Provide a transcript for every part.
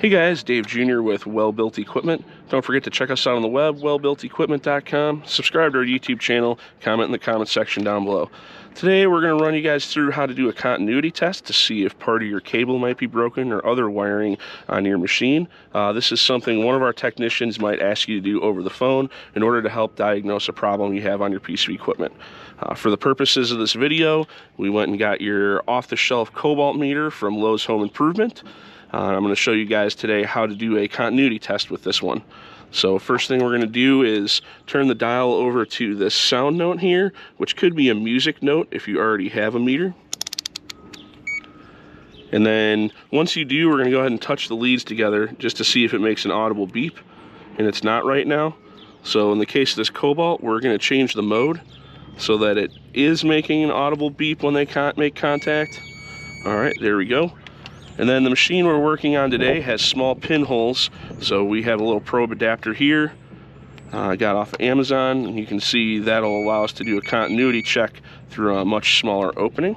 Hey guys, Dave Jr. with Wellbuilt Equipment. Don't forget to check us out on the web, wellbuiltequipment.com. Subscribe to our YouTube channel, comment in the comment section down below. Today we're going to run you guys through how to do a continuity test to see if part of your cable might be broken or other wiring on your machine. Uh, this is something one of our technicians might ask you to do over the phone in order to help diagnose a problem you have on your piece of equipment. Uh, for the purposes of this video, we went and got your off-the-shelf Kobalt meter from Lowe's Home Improvement. Uh, I'm going to show you guys today how to do a continuity test with this one. So first thing we're going to do is turn the dial over to this sound note here, which could be a music note if you already have a meter. And then once you do, we're going to go ahead and touch the leads together just to see if it makes an audible beep. And it's not right now. So in the case of this Kobalt, we're going to change the mode so that it is making an audible beep when they can't make contact. All right, there we go. And then the machine we're working on today has small pinholes. So we have a little probe adapter here. Uh, I got off of Amazon and you can see that'll allow us to do a continuity check through a much smaller opening.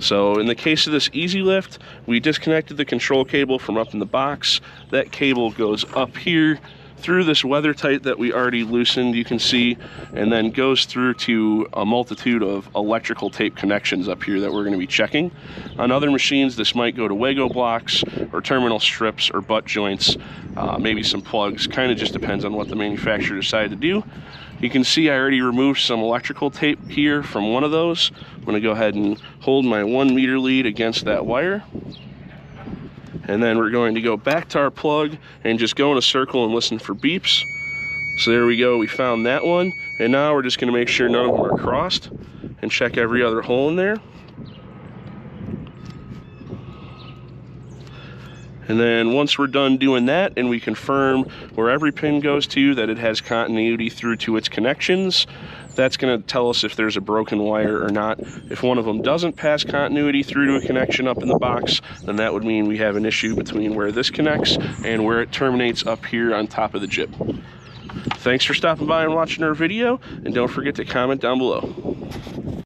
So in the case of this Easy Lift, we disconnected the control cable from up in the box. That cable goes up here through this weather tight that we already loosened, you can see, and then goes through to a multitude of electrical tape connections up here that we're going to be checking. On other machines, this might go to Wago blocks or terminal strips or butt joints, uh, maybe some plugs, kind of just depends on what the manufacturer decided to do. You can see I already removed some electrical tape here from one of those. I'm going to go ahead and hold my one meter lead against that wire and then we're going to go back to our plug and just go in a circle and listen for beeps. So there we go, we found that one. And now we're just gonna make sure none of them are crossed and check every other hole in there. And then once we're done doing that and we confirm where every pin goes to that it has continuity through to its connections, that's going to tell us if there's a broken wire or not. If one of them doesn't pass continuity through to a connection up in the box, then that would mean we have an issue between where this connects and where it terminates up here on top of the jib. Thanks for stopping by and watching our video, and don't forget to comment down below.